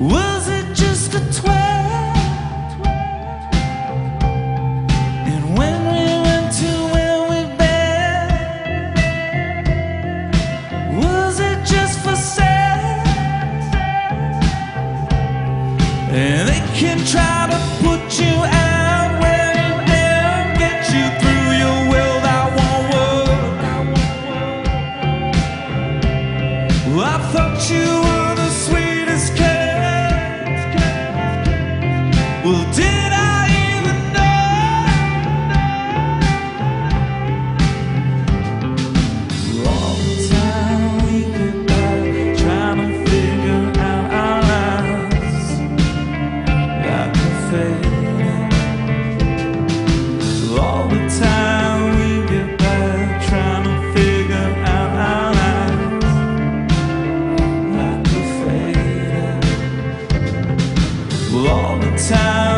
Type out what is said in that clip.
Was it just a twirl? And when we went to where we been, was it just for sale? And they can try to put you out. I thought you were time.